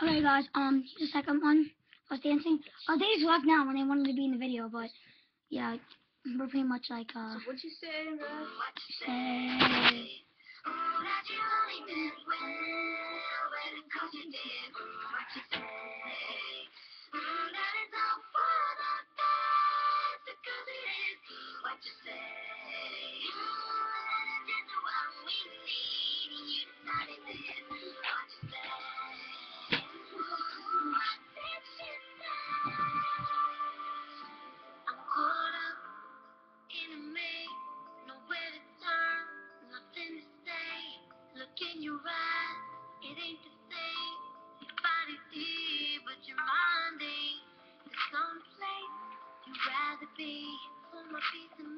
Oh Alright guys, um, the second one. Was dancing. Uh, they just left now when they wanted to be in the video, but yeah, we're pretty much like, uh. So what'd you say, What you say? feed them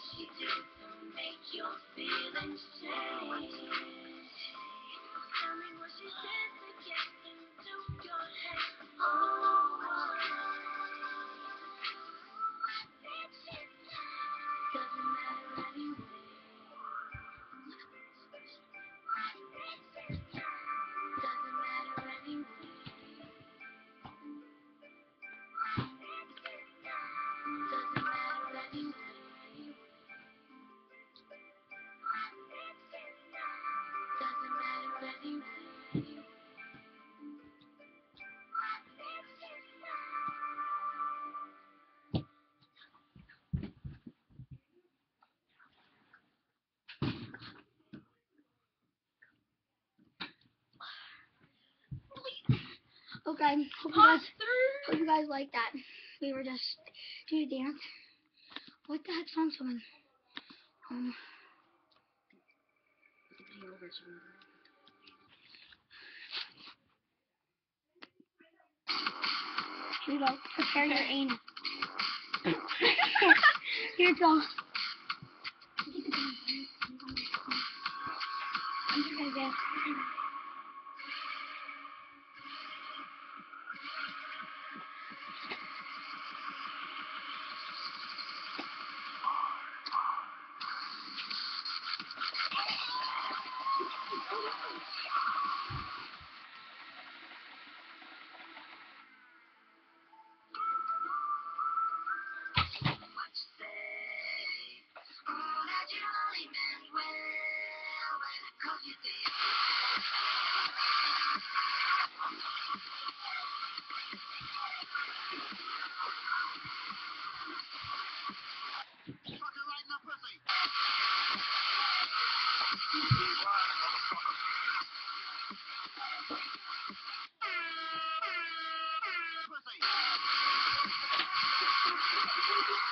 your feelings change. Tell me what she said to get into your head. Oh. Okay, hope you guys hope you guys like that. We were just doing a dance. What the heck song's coming? Um. Lilo, prepare your aim. Here it goes. gonna get.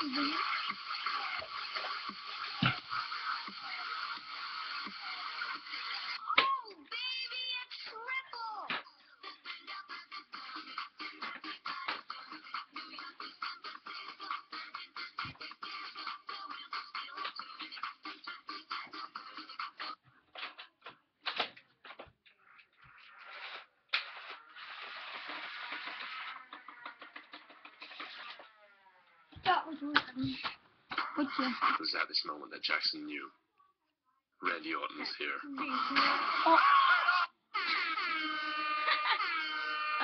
Oh, That was this? It was at this moment that Jackson knew. Randy Orton was here. Oh.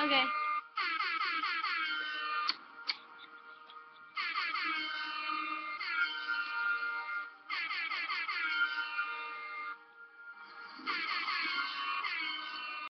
okay.